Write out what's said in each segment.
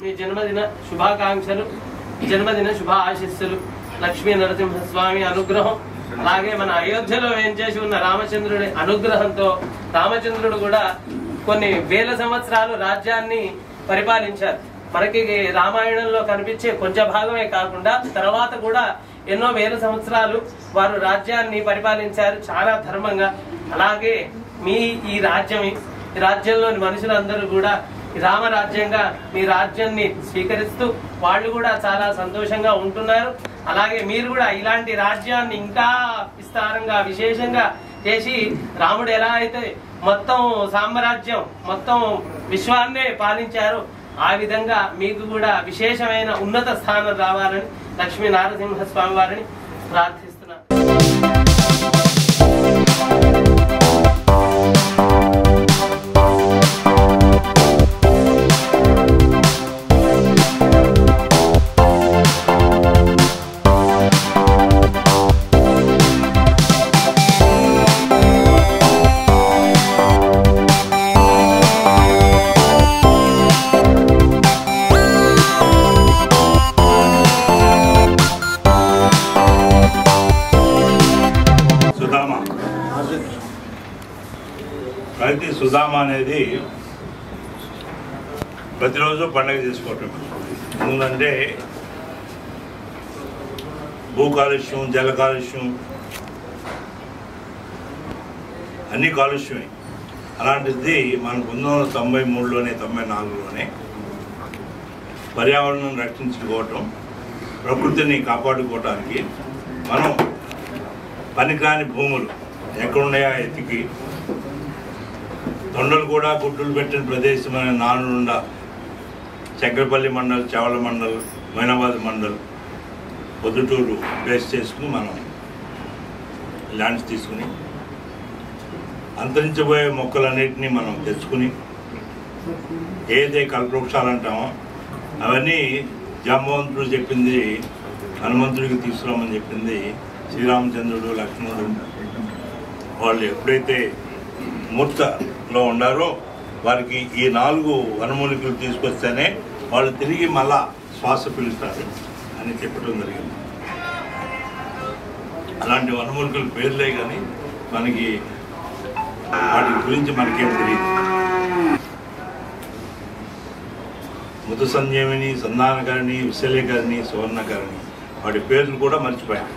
మీ జన్మదిన శుభాకాంక్షలు జన్మదిన శుభ ఆశీస్సులు లక్ష్మీ నరసింహస్వామి అనుగ్రహం అలాగే మన అయోధ్యలో ఏం చేసి ఉన్న రామచంద్రుడి అనుగ్రహంతో రామచంద్రుడు కూడా కొన్ని వేల సంవత్సరాలు రాజ్యాన్ని పరిపాలించారు. మనకి రామాయణంలో కనిపించే కొంచెం భాగమే కాకుండా తర్వాత కూడా ఎన్నో వేల సంవత్సరాలు వారు రాజ్యాన్ని పరిపాలించారు చాలా ధర్మంగా. అలాగే మీ ఈ రాజ్యం ఈ రాజ్యంలోని మనుషులందరూ కూడా ఈ రామరాజ్యంగా మీ రాజ్యాన్ని స్వీకరిస్తూ వాళ్ళు కూడా చాలా సంతోషంగా ఉంటున్నారు. అలాగే మీరు కూడా ఇలాంటి రాజ్యాన్ని ఇంకా విస్తారంగా విశేషంగా చేసి రాముడు ఎలా అయితే మొత్తం సామ్రాజ్యం మొత్తం విశ్వాన్నే పాలించారు ఆ విధంగా మీకు కూడా విశేషమైన ఉన్నత స్థానం రావాలని లక్ష్మీ నారసింహ స్వామి వారిని ప్రార్థిస్తున్నాను సుధామ అనేది ప్రతిరోజు పండగ చేసుకోవటం. ఎందుకంటే భూ కాలుష్యం జల కాలుష్యం అన్ని కాలుష్యమే. అలాంటిది మనకు పంతొమ్మిది వందల తొంభై మూడులోనే తొంభై నాలుగులోనే పర్యావరణం రక్షించుకోవటం ప్రకృతిని కాపాడుకోవటానికి మనం పనికిరాని భూములు ఎక్కడున్నాయా ఎతికి దొండలు కూడా గుడ్డులు పెట్టిన ప్రదేశమైన నానుండ చక్రపల్లి మండల్ చావల మండల్ మైనాబాద్ మండల్ పొద్దుటూరు బేస్ చేసుకుని మనం ల్యాండ్స్ తీసుకుని అంతరించబోయే మొక్కలన్నిటినీ మనం తెచ్చుకుని ఏదైతే కల్పవృక్షాలు అంటామో అవన్నీ జాంబవంతుడు చెప్పింది హనుమంతుడికి తీసుకురామని చెప్పింది శ్రీరామచంద్రుడు లక్ష్మణుడు వాళ్ళు ఎప్పుడైతే లో ఉండారో వారికి ఈ నాలుగు వనమూలికలు తీసుకొస్తేనే వాళ్ళు తిరిగి మళ్ళా శ్వాస పిలుస్తారు అని చెప్పడం జరిగింది. అలాంటి వనమూలికలు పేర్లే కానీ మనకి వాటి గురించి మనకేం తెలియదు. ముతు సంజీవిని సంధానకారిణి విశలేకారిణి సువర్ణకారిణి వాటి పేర్లు కూడా మర్చిపోయాం.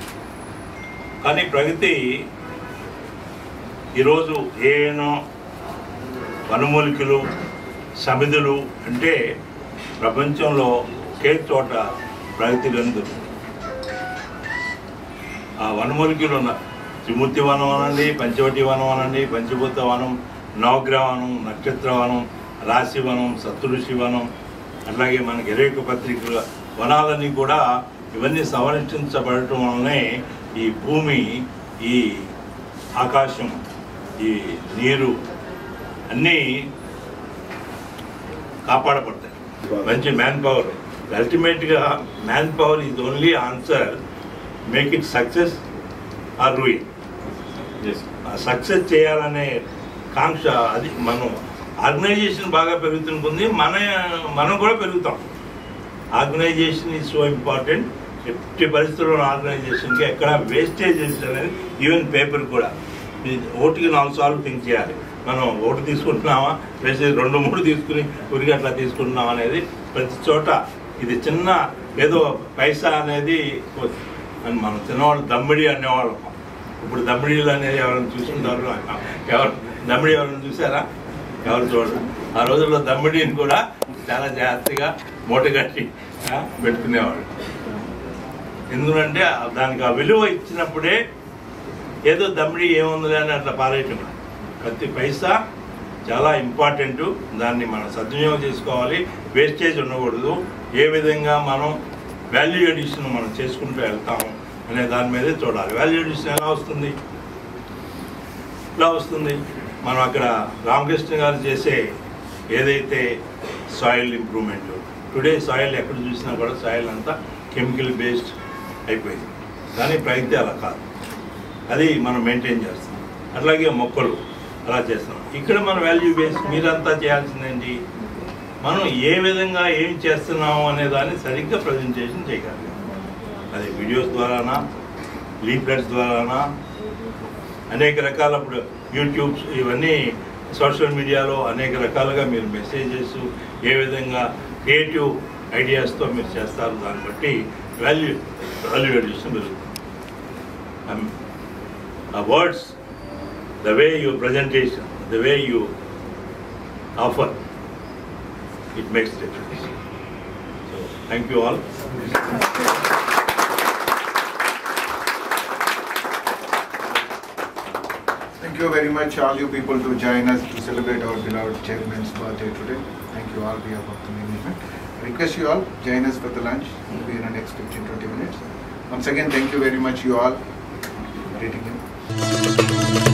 కానీ ప్రగతి ఈరోజు ఏనో వనమూలికలు సమిధులు అంటే ప్రపంచంలో ఒకే చోట ప్రగతి గంధులు ఆ వనమూలికలు ఉన్న త్రిమూర్తి వనం అనండి పంచవటి వనం అనండి పంచభూత వనం నవగ్రహవనం నక్షత్ర వనం రాశి వనం సత్తుఋషి వనం అట్లాగే మనకి ఇరవై పత్రికల వనాలన్నీ కూడా ఇవన్నీ సంరక్షించబడటం వలనే ఈ భూమి ఈ ఆకాశం ఈ నీరు అన్నీ కాపాడబడతాయి. మంచి మ్యాన్ పవర్ అల్టిమేట్గా man power is only answer make it success or ruin success చేయాలనే కాంక్ష అది మనం ఆర్గనైజేషన్ బాగా పెరుగుతున్న కొంది మన మనం కూడా పెరుగుతాం. ఆర్గనైజేషన్ ఈజ్ సో ఇంపార్టెంట్ ఎట్టి పరిస్థితుల్లో ఆర్గనైజేషన్కి ఎక్కడ వేస్టేజెస్ అనేది ఈవెన్ పేపర్ కూడా. ఓటుకి నాలుగు సార్లు థింక్ చేయాలి. మనం ఓటు తీసుకుంటున్నామా? వేసి రెండు మూడు తీసుకుని ఉరికి అట్లా తీసుకుంటున్నాం అనేది ప్రతి చోట ఇది చిన్న ఏదో పైసా అనేది మనం చిన్నవాళ్ళు దమ్మిడి అనేవాళ్ళం. ఇప్పుడు దమ్మిడీలు అనేది ఎవరైనా చూసుకుంటారు ఎవరు దమ్మిడి ఎవరైనా చూసారా? ఎవరు చూడరు. ఆ రోజుల్లో దమ్మిడిని కూడా చాలా జాగ్రత్తగా మూటగట్టి పెట్టుకునేవాడు పెట్టుకునేవాళ్ళు. ఎందుకంటే దానికి ఆ విలువ ఇచ్చినప్పుడే ఏదో దమ్మిడి ఏముంది అని అట్లా పారేయటం. ప్రతి పైసా చాలా ఇంపార్టెంట్. దాన్ని మనం సద్వినియోగం చేసుకోవాలి. వేస్టేజ్ ఉండకూడదు. ఏ విధంగా మనం వాల్యూ ఎడిషన్ మనం చేసుకుంటూ వెళ్తాము అనే దాని మీదే చూడాలి. వాల్యూ ఎడిషన్ ఎలా వస్తుంది? ఎలా వస్తుంది? మనం అక్కడ రామకృష్ణ గారు చేసే ఏదైతే సాయిల్ ఇంప్రూవ్మెంట్ టుడే సాయిల్ ఎక్కడ చూసినా కూడా సాయిల్ అంతా కెమికల్ బేస్డ్ అయిపోయింది. కానీ ప్రగతి అలా కాదు. అది మనం మెయింటైన్ చేస్తాం అట్లాగే మొక్కలు. అలా చేస్తాం ఇక్కడ మన వాల్యూ బేస్ మీరంతా చేయాల్సిందేంటి? మనం ఏ విధంగా ఏం చేస్తున్నాము అనే దాన్ని సరిగ్గా ప్రజెంటేషన్ చేయగలిగాం అది వీడియోస్ ద్వారానా లీఫ్లెట్స్ ద్వారానా అనేక రకాల ఇప్పుడు యూట్యూబ్స్ ఇవన్నీ సోషల్ మీడియాలో అనేక రకాలుగా మీరు మెసేజెస్ ఏ విధంగా క్రియేటివ్ ఐడియాస్తో మీరు చేస్తారు దాన్ని బట్టి వాల్యూ వాల్యూ ఎడిషన్ పెరుగుతుంది. ఆ words the way your presentation, the way you offer, it makes difference. So thank you all. Thank you very much all you people to join us to celebrate our beloved chairman's birthday today. Thank you all behalf of the management. Request you all join us for the lunch. We'll be in the next 15-20 minutes. Once again, thank you very much you all. Greeting you.